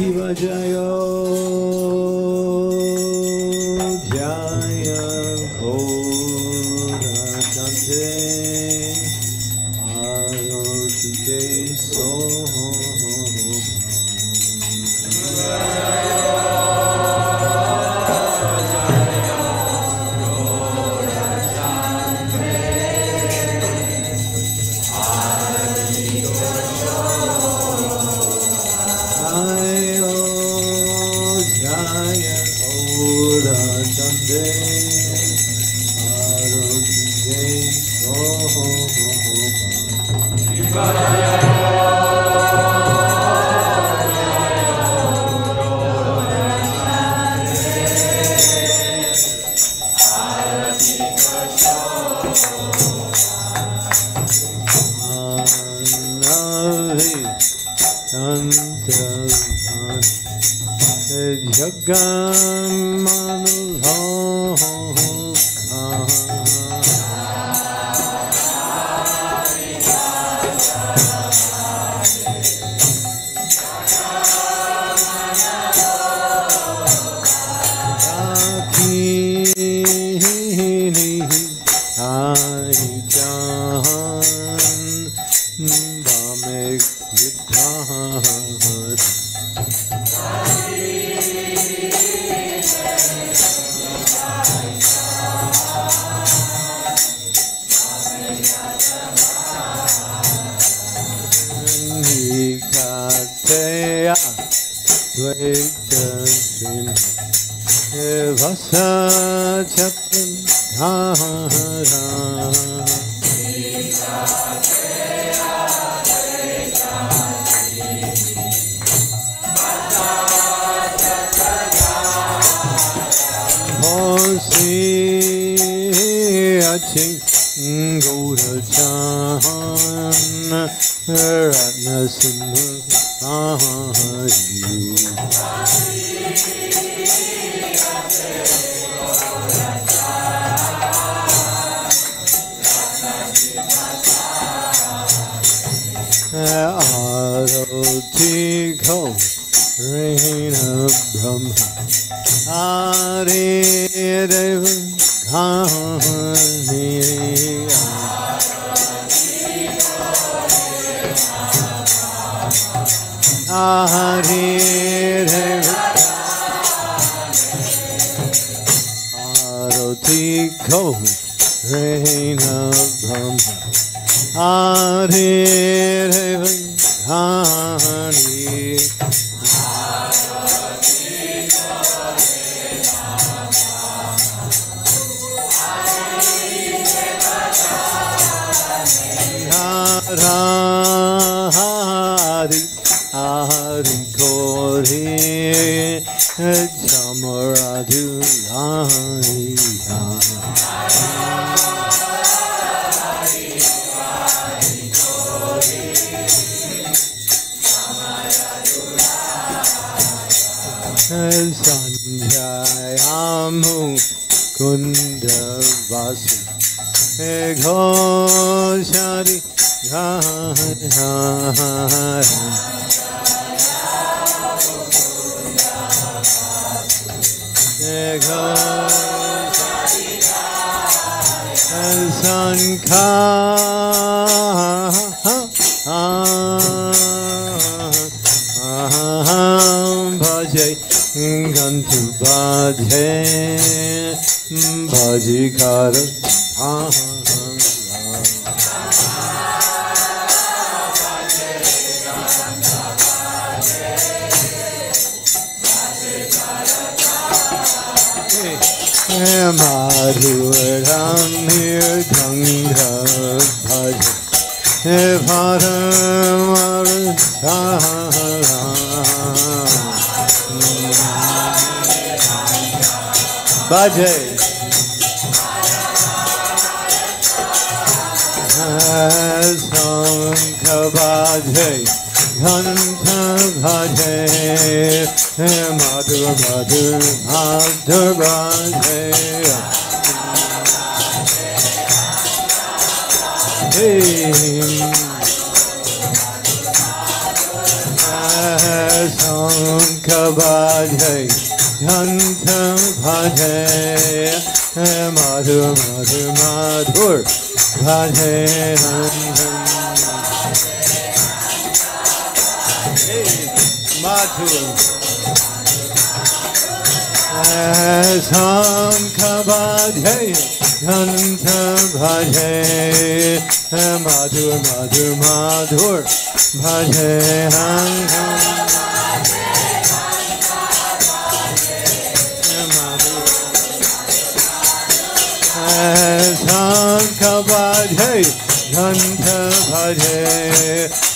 Shiva Jaya तन्त्रभान जगन्मनो सा Aroti Ko Reina Brahma Hare Deva Ghani Hari Hari Kori Chamaradu Hari Ghoshari Bhaje Gantu Bhaje हाँ हाँ हाँ माधुराम्यंग भज हे भर Ghanta Bhaje Madhur Madhur Madhur Bhaje Hey Sankha बाजे घंट भजे मधु मधु मधुर भजे मधुर सां खबाधय धन्थ भजय माधुर माधुर माधुर भजय सां खबाधय धन्थ भजय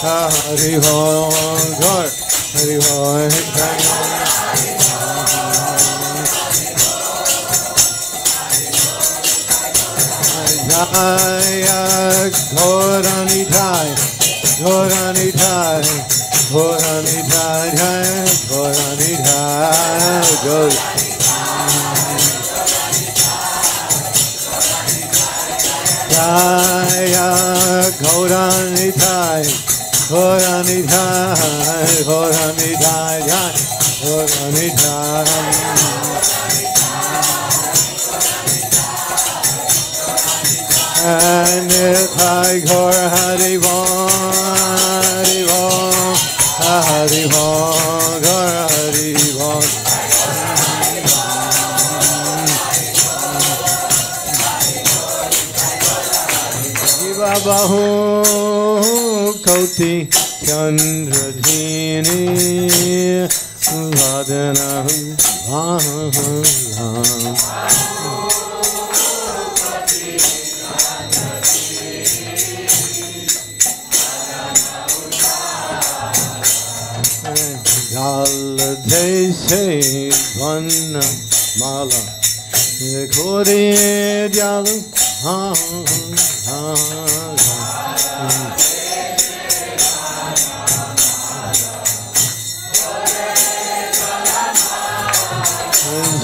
Hari Bon, Gaur Hari Bon. Jaya Gaurani Jai, Gaurani Jai, Gaurani Jai, Jai, Gaurani Jai, Gaur. Jaya Gaurani Jai, Jai, Gaurani Jai, Jai, Gaurani Jai. And Gaur Hari Bon, Hari Hari Hari Bahu Koti Chandradhini Vadana Vaha Jal se Vanna Mala Kore Jal Ha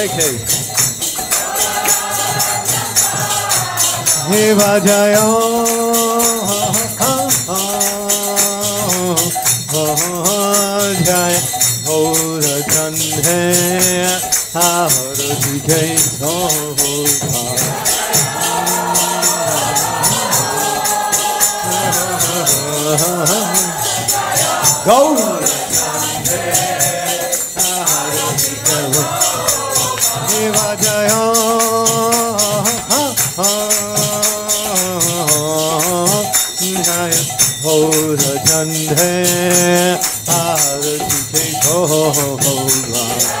JK Hiva Jaya Jaya Ghora Chandhe Ahara Dike Soha Go! Chandhe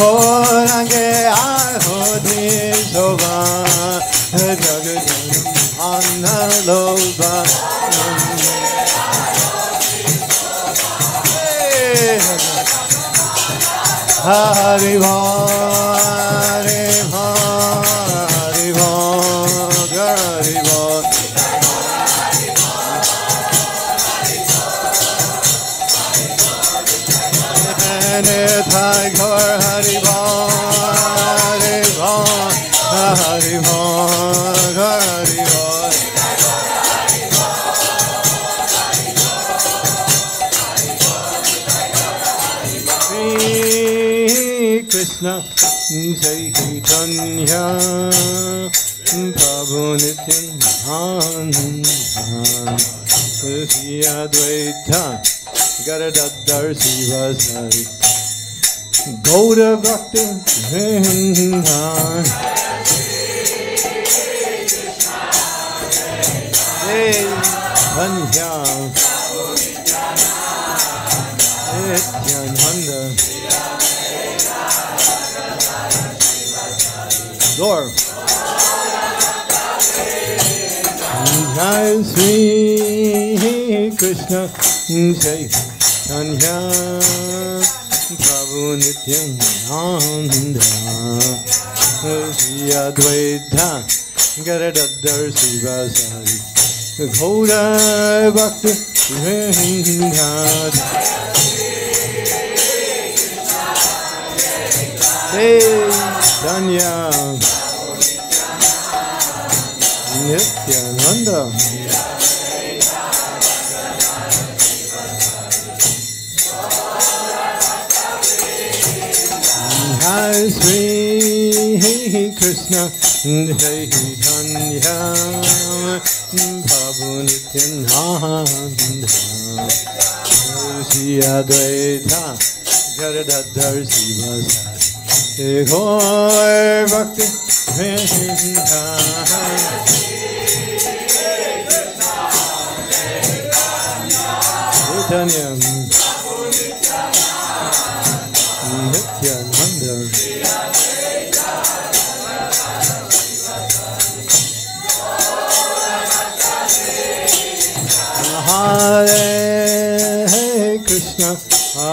Gorange Ahodi Soba Jagadanam Analoba Hariva Hariva Thai Gaur Hariva Hariva Hariva Hariva Shri Krishna Chaitanya Prabhu Nityananda Shri Advaita Gadadhar Srivasadi Vrindan Chaitanya Nityananda Gaur Jai Sri Krishna Chaitanya Prabhu Nityananda Shri Advaita Gadadhar Srivasadi Ghoda Bhakti Vrindan Chaitanya Nityananda Sri Krishna Chaitanya Prabhu Nityananda Shri Advaita Gadadhar Srivasadi Gaur Bhakti Vrindan Chaitanya Nityananda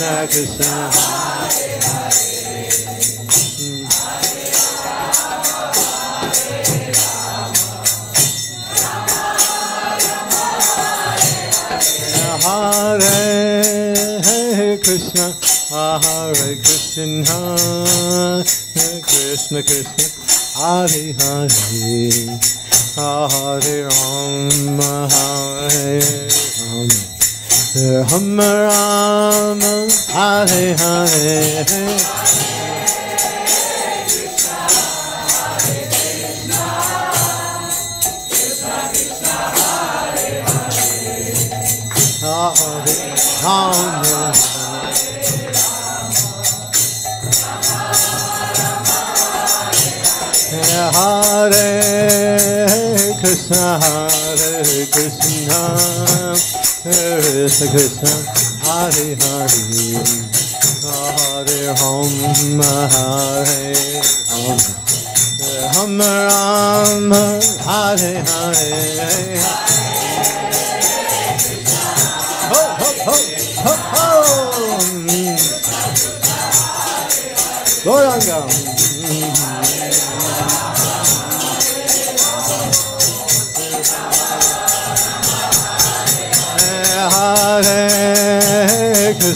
Krishna Krishna Hare Krishna Hare Krishna Hare Krishna Krishna Hare Hare Hare Rama Hare Rama Rama Hare Hare Hare Rama Hare Krishna Hare Krishna Krishna Krishna Hare Hare Hare Rama Hare Rama Rama Rama Hare Hare Ho ho ho ho ho Gauranga.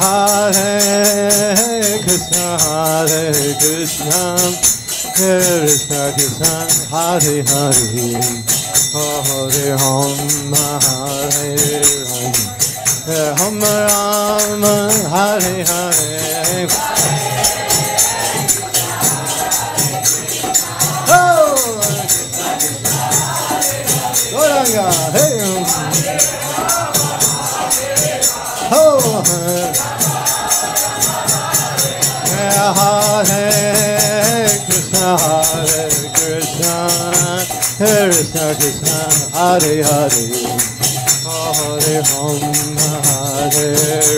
Hare Krishna Hare Krishna Hare Hare Hare Hare Hare Hare Krishna Hare Hare, Hare Ram, Hare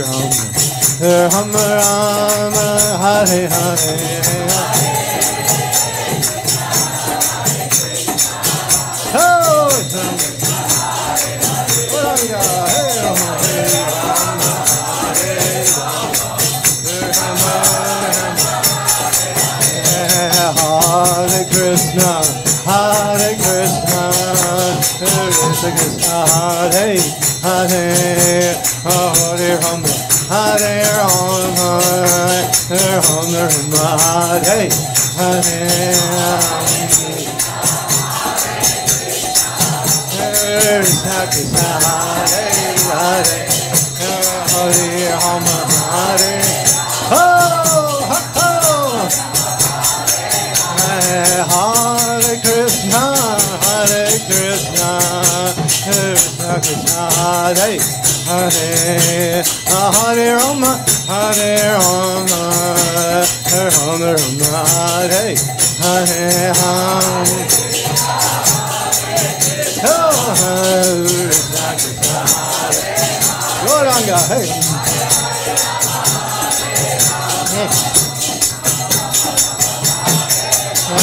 Ram, Ram Ram, Hare Hare. Hare Hare, Hare Ram, Hare Ram, Hare Ram, Ram, Hare Hare. Hare Krishna Krishna, Hare Hare, Hare Rama, Hare Rama, Rama Rama, Hare Hare Hare. Oh, Hare Hare. Gauranga. Hey.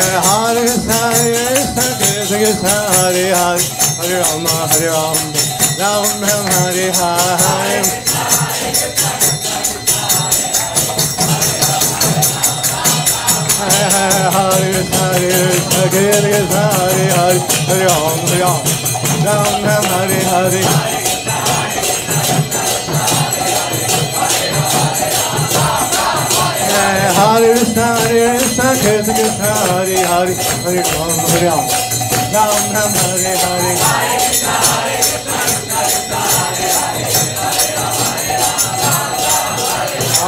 Hare Krishna, Hare Krishna, Krishna Krishna, Hare Hare, Hare Ram, Hare Ram, Ram Ram, Hare Hare. Hare Krishna, Hare Krishna, Krishna Krishna, Hare Hare, Hare Ram, Hare Ram, Ram Ram, Hare Hare. Hare Krishna, Hare Krishna, Krishna Krishna, Hare Hare, Hare Ram, Hare Ram, Ram Ram, Hare Hare. Hare Krishna, Hare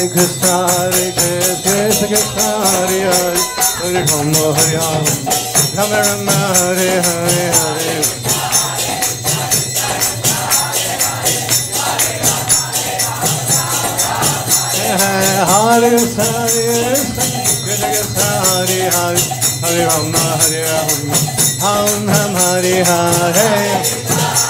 Hare Krishna, Hare Krishna, Krishna Krishna, Hare Hare, Hare Rama, Hare Rama, Rama Rama, Hare Hare, Hare Hare Krishna, Hare Krishna, Krishna Krishna, Hare Hare, Hare Rama, Hare Rama, Ram Ram, Hare Hare.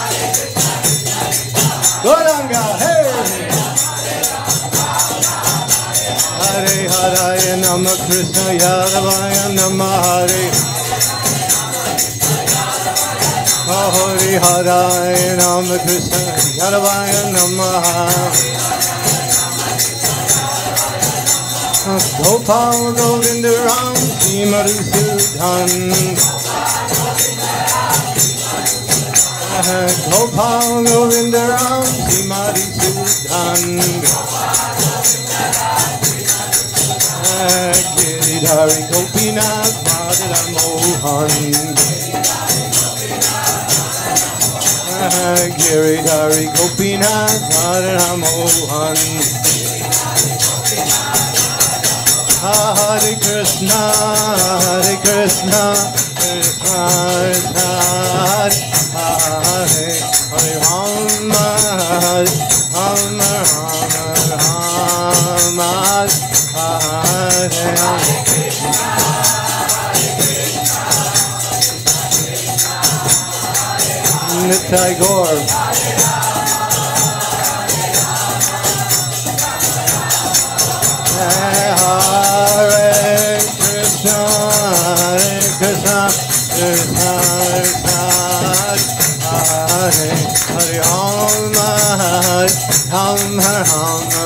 Hare Hare Nama Krishna Yadavaya Nama Hare Hare Hare Nama Krishna Yadavaya Nama Gopal Govinda Ram Sri Madhusudan Gopal Govinda Ram Sri Madhusudan Giridhari Gopinath Madana Mohan Giridhari Gopinath Madana Mohan Hare Krishna Hare Krishna Krishna Krishna Hare Hare Rama Hare Rama Rama Hare Hare Gaur Hare Krishna, Hare Krishna, Krishna Krishna, Hare Hare Hare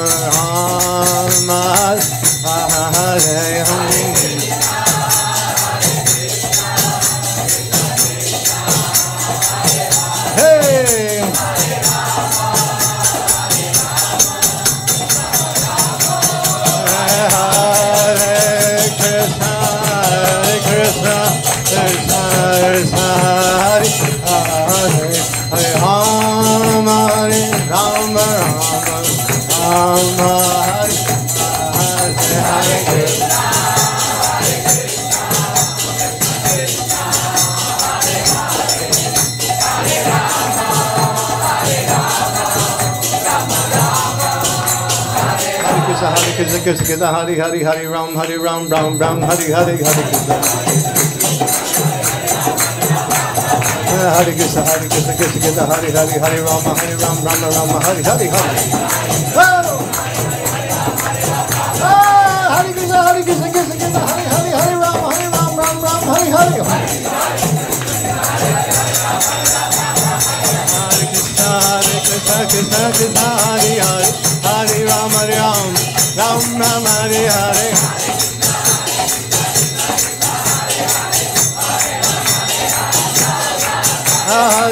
Krishna, Krishna Krishna, Hare Hare, Hare Ram, Hare Ram, Ram Ram, Hare Hare, Hare Krishna. Hare Krishna, Hare Krishna, Krishna Krishna, Hare Hare, Hare Rama, Hare Ram, Rama Rama, Hare Hare, Hare. Oh! Ah, Hare Krishna, Hare Krishna, Krishna Krishna, Hare Hare, Hare Rama, Hare Ram, Ram Ram, Hare Hare. Hare Krishna, Hare Krishna, Krishna Krishna,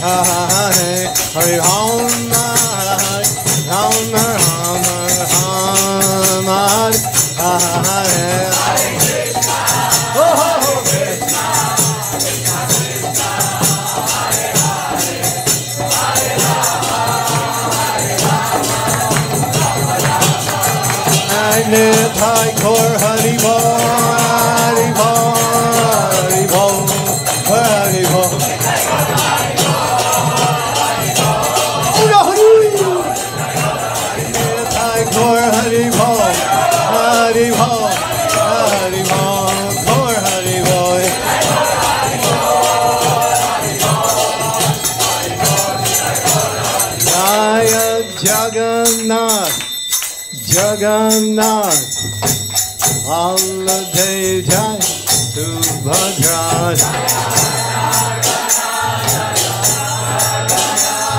Hare Hare Ram Ram Ram Ram Hare Hare Thai Kor Hari Bol Jagannath, Jagannath, Holiday Jai, Subhadra.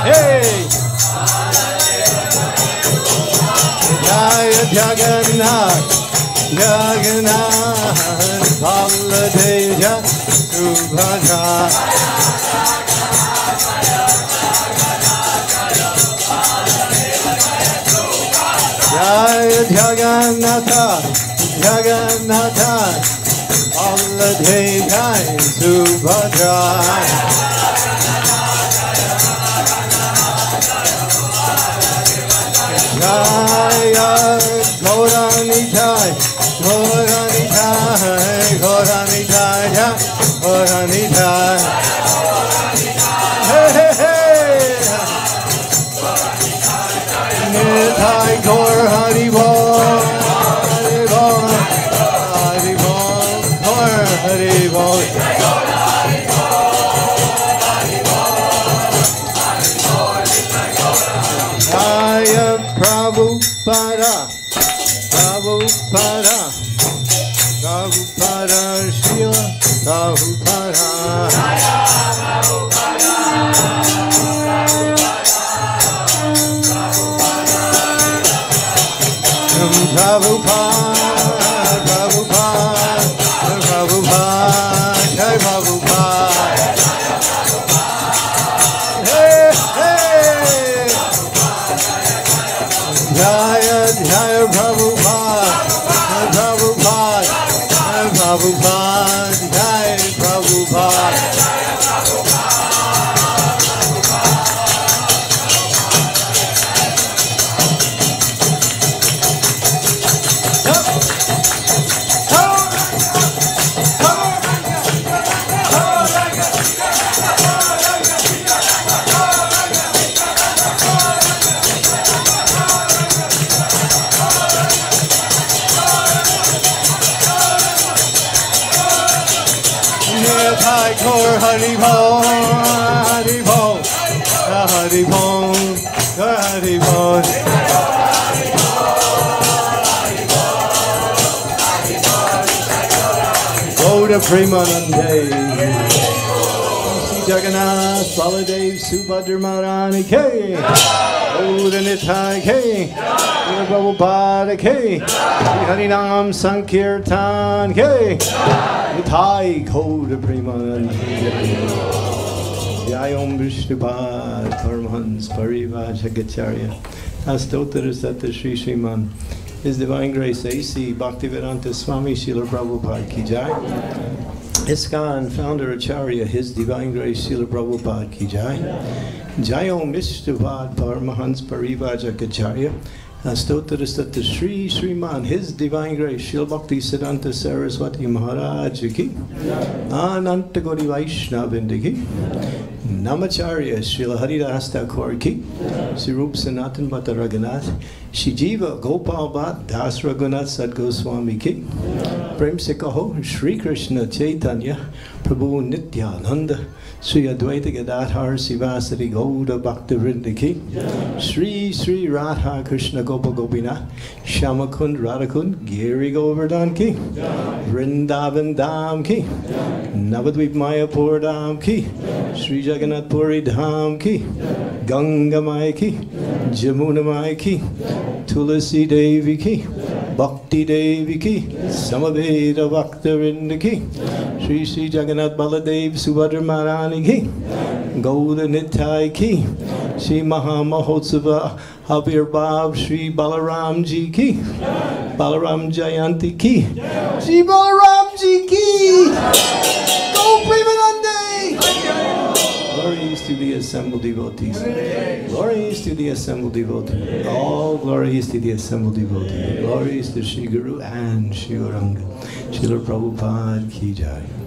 Hey! Jaya Jagannath, Jagannath, Holiday Jai, Subhadra. Jaya Jagannatha, Jagannatha, Holiday Jai, Subhadra. Jaya Gauranitai, Gauranitai, Gauranitai, Jai, Gauranitai. Hey, Prabhupada, Premanande. Jagannath, Baladev, Subhadra Maharani K. Go to Nitai K. Prabhupada K. Harinam Sankirtan K. Nitai to Premanande. Jai Om Vishnupad Paramahansa Parivrajakacharya. Astottara Satta Sri Sriman. His Divine Grace A.C. Bhaktivedanta Swami Srila Prabhupada Ki Jai. ISKCON founder Acharya, His Divine Grace Srila Prabhupada Ki Jai. Om Vishnupad Paramahansa Parivrajakacharya. Astottara Satta Sri Sriman, His Divine Grace Srila Bhakti Siddhanta Saraswati Maharaj Ki. Ananta Gauri Vaishnavindi Ki. Namacharya Srila Haridas Thakur Ki, Sri Rup Sanatan Bhatta Raghunath, Shri Jiva Gopal Bhatt Das Raghunath Sadgoswami Ki, Prem Se Kaho Shri Krishna Chaitanya Prabhu Nityananda, Sri Advaita Gadadhar Srivasadi Gauda Bhakta Vrinda Ki, Sri Sri Radha Krishna Gopal Gopinath, Shamakund Radhakund Giri Govardhan Ki, Vrindavan Dham Ki, Navadvip Mayapur Dham Ki, Sri Jagannath Puri Dham Ki, Ganga Mai Ki, Jamuna Mai Ki, Tulasi Devi Ki, Bhakti Devi Ki, Samaveta Bhakta Vrinda Ki, Sri Sri Jagannath Baladev Subhadra Maharani Ki, Gauda Nitai Ki, Sri Mahamahotsava Habir Bhav Sri Balaram Ji Ki, Balaram Jayanti Ki, Sri Balaram Ji Ki, Go Premanande! To the assembled devotees. Glories to to the assembled devotees. All glories to the assembled devotee. Glories to Sri Guru and Sri Gauranga. Srila Prabhupada Ki Jai.